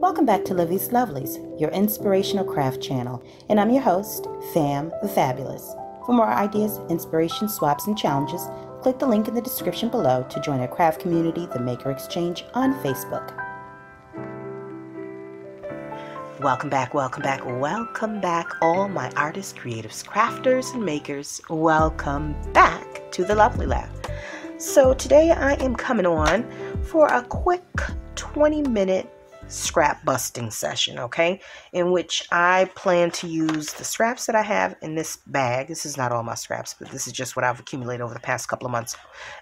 Welcome back to Livie's Lovelies, your inspirational craft channel, and I'm your host, Pham the Fabulous. For more ideas, inspiration, swaps, and challenges, click the link in the description below to join our craft community, The Maker Exchange, on Facebook. Welcome back, welcome back, welcome back, all my artists, creatives, crafters, and makers. Welcome back to the Lovely Lab. So, today I am coming on for a quick 20 minute scrap busting session, okay? In which I plan to use the scraps that I have in this bag. This is not all my scraps, but this is just what I've accumulated over the past couple of months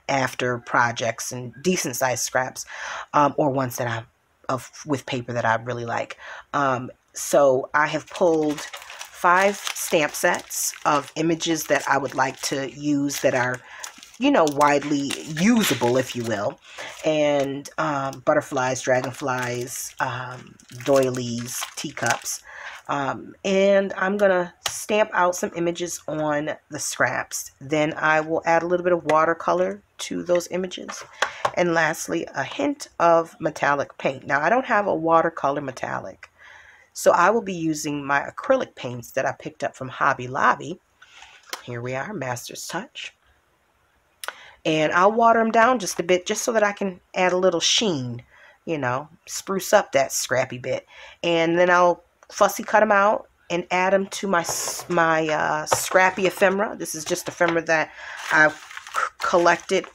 after projects and decent sized scraps um, or ones that I of with paper that I really like. Um, so I have pulled five stamp sets of images that I would like to use that are you know, widely usable, if you will. And um, butterflies, dragonflies, um, doilies, teacups. Um, and I'm going to stamp out some images on the scraps. Then I will add a little bit of watercolor to those images. And lastly, a hint of metallic paint. Now, I don't have a watercolor metallic. So I will be using my acrylic paints that I picked up from Hobby Lobby. Here we are, Master's Touch and I'll water them down just a bit just so that I can add a little sheen, you know, spruce up that scrappy bit. And then I'll fussy cut them out and add them to my my uh, scrappy ephemera. This is just ephemera that I've collected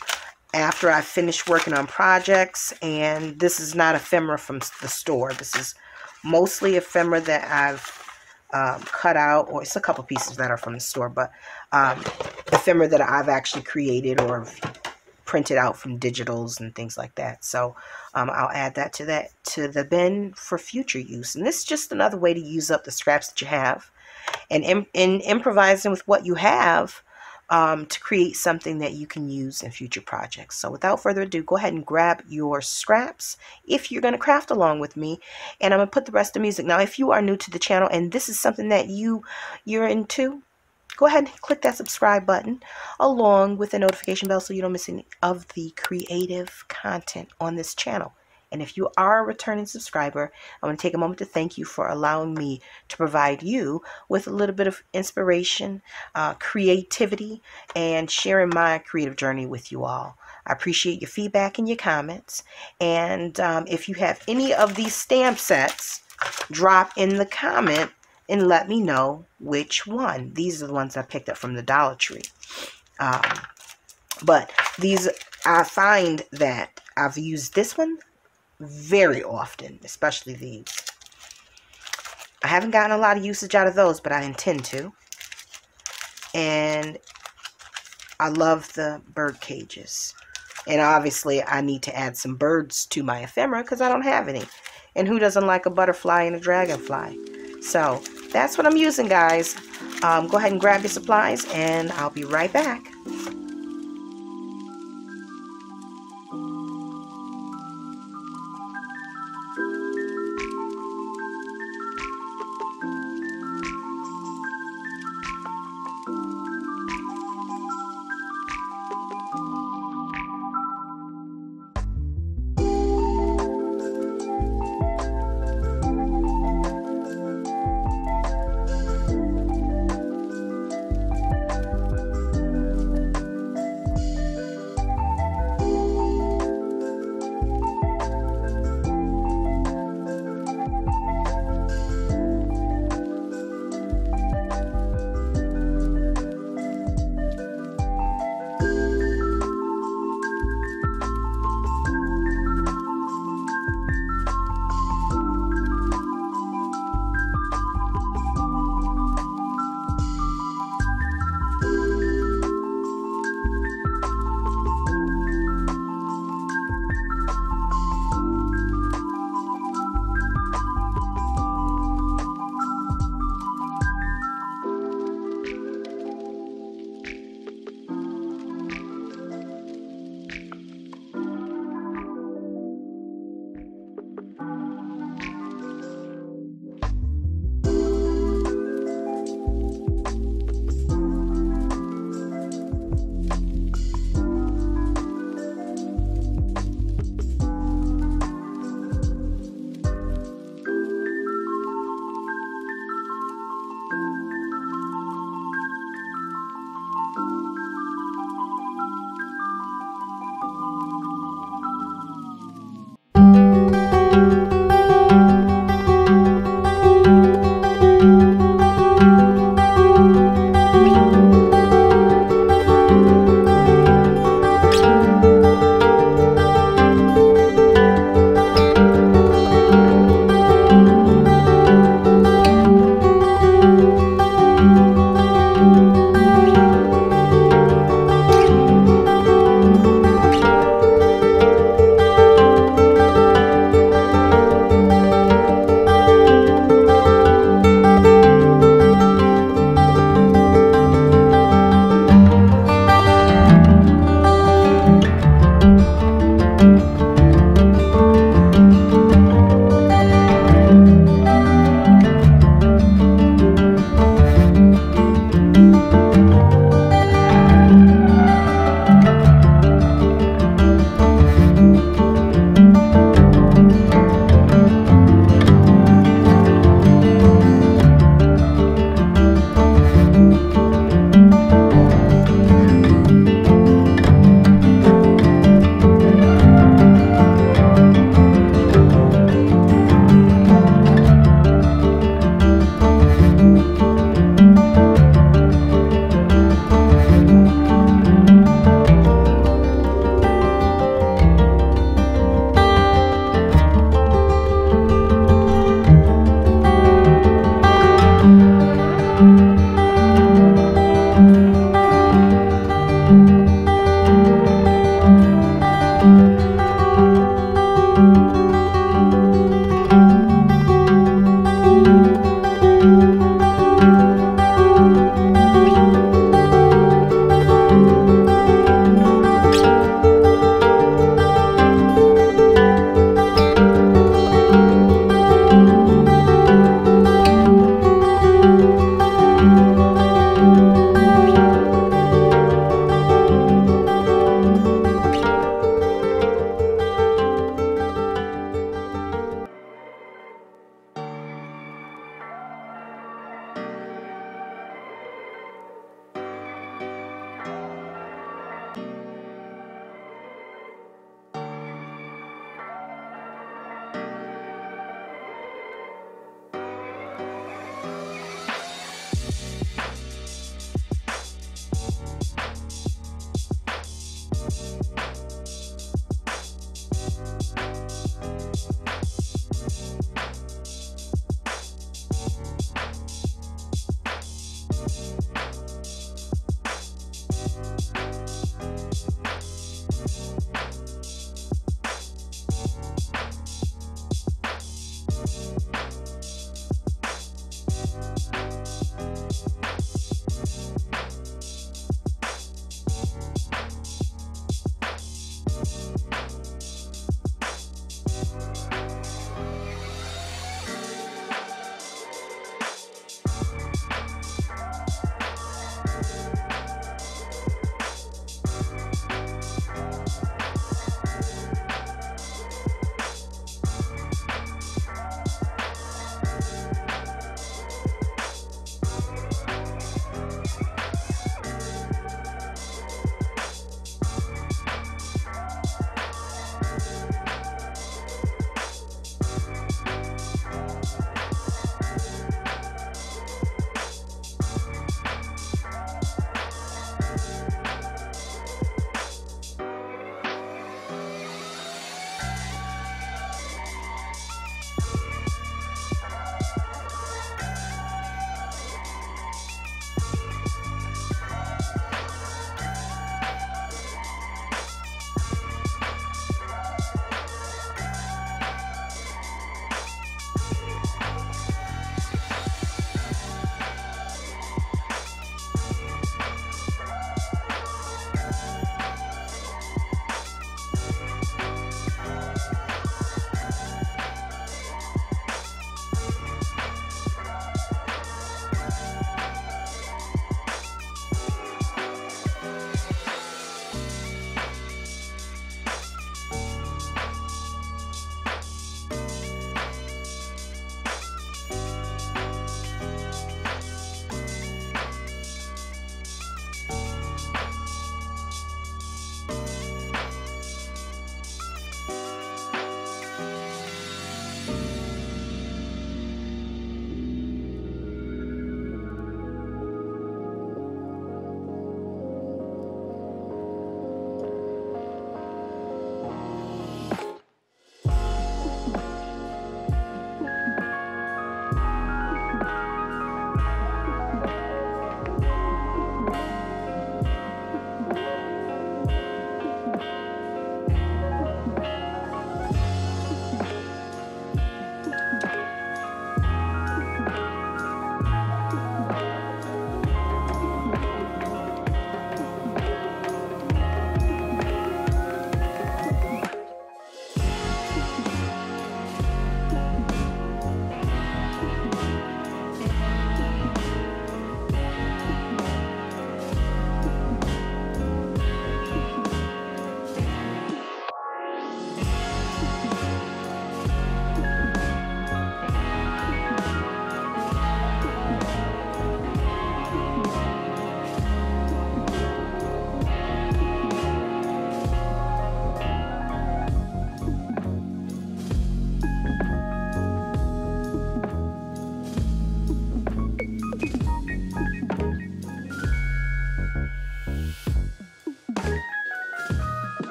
after I finished working on projects. And this is not ephemera from the store. This is mostly ephemera that I've um, cut out, or it's a couple pieces that are from the store, but um, ephemera that I've actually created or printed out from digitals and things like that. So um, I'll add that to that to the bin for future use. And this is just another way to use up the scraps that you have. And in, in improvising with what you have, um, to create something that you can use in future projects. So without further ado, go ahead and grab your scraps if you're going to craft along with me. And I'm going to put the rest of music. Now, if you are new to the channel and this is something that you, you're into, go ahead and click that subscribe button along with the notification bell so you don't miss any of the creative content on this channel. And if you are a returning subscriber, I want to take a moment to thank you for allowing me to provide you with a little bit of inspiration, uh, creativity, and sharing my creative journey with you all. I appreciate your feedback and your comments. And um, if you have any of these stamp sets, drop in the comment and let me know which one. These are the ones I picked up from the Dollar Tree. Um, but these, I find that I've used this one very often, especially these. I haven't gotten a lot of usage out of those, but I intend to. And I love the bird cages. And obviously, I need to add some birds to my ephemera because I don't have any. And who doesn't like a butterfly and a dragonfly? So, that's what I'm using, guys. Um, go ahead and grab your supplies, and I'll be right back.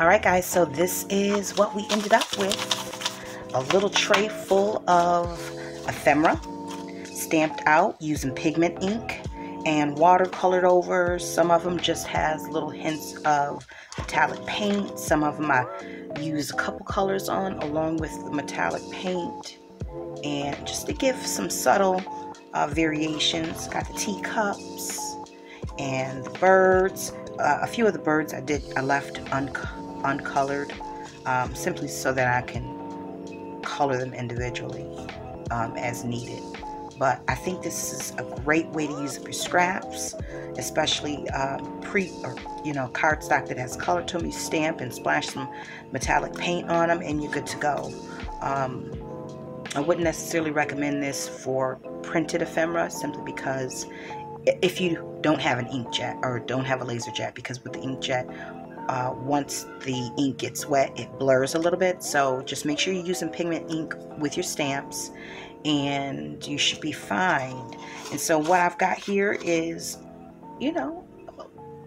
Alright guys, so this is what we ended up with. A little tray full of ephemera stamped out using pigment ink and watercolored over. Some of them just has little hints of metallic paint. Some of them I use a couple colors on along with the metallic paint and just to give some subtle uh, variations. Got the teacups and the birds. Uh, a few of the birds I did I left un uncolored um, simply so that I can color them individually um, as needed but I think this is a great way to use up your scraps, especially uh, pre or you know cardstock that has color to. You stamp and splash some metallic paint on them, and you're good to go. Um, I wouldn't necessarily recommend this for printed ephemera simply because if you don't have an inkjet or don't have a laser jet, because with the inkjet, uh, once the ink gets wet, it blurs a little bit. So just make sure you're using pigment ink with your stamps and you should be fine. And so what I've got here is, you know,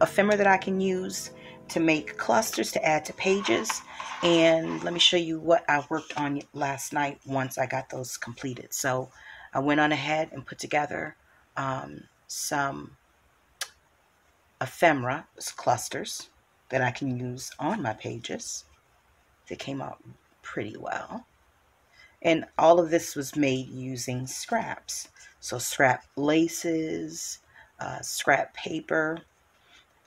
ephemera that I can use to make clusters to add to pages. And let me show you what I worked on last night once I got those completed. So I went on ahead and put together um, some ephemera clusters that I can use on my pages. They came out pretty well. And all of this was made using scraps. So scrap laces, uh, scrap paper.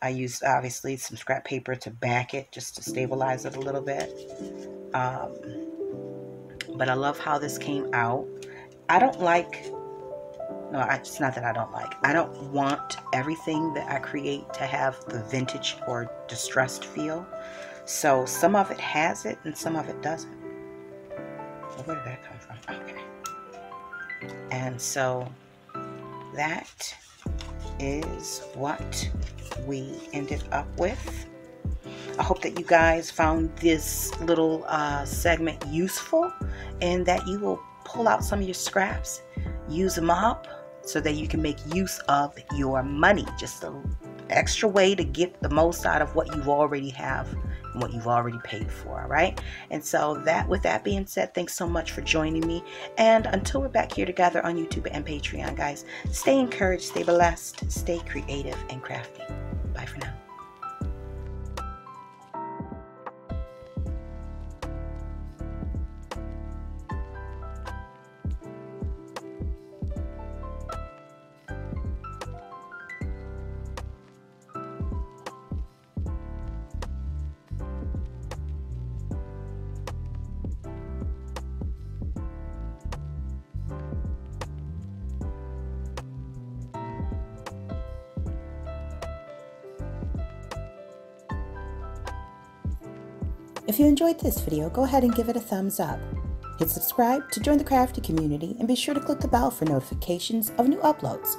I used obviously some scrap paper to back it just to stabilize it a little bit. Um, but I love how this came out. I don't like, no, it's not that I don't like. I don't want everything that I create to have the vintage or distressed feel. So some of it has it and some of it doesn't where did that come from? Okay. And so that is what we ended up with. I hope that you guys found this little uh, segment useful and that you will pull out some of your scraps, use them up so that you can make use of your money. Just an extra way to get the most out of what you already have and what you've already paid for, all right? And so that with that being said, thanks so much for joining me. And until we're back here together on YouTube and Patreon, guys, stay encouraged, stay blessed, stay creative and crafty. Bye for now. If you enjoyed this video, go ahead and give it a thumbs up. Hit subscribe to join the crafty community and be sure to click the bell for notifications of new uploads.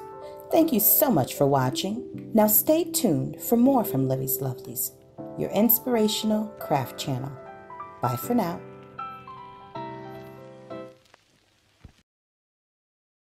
Thank you so much for watching. Now stay tuned for more from Livie's Lovelies, your inspirational craft channel. Bye for now.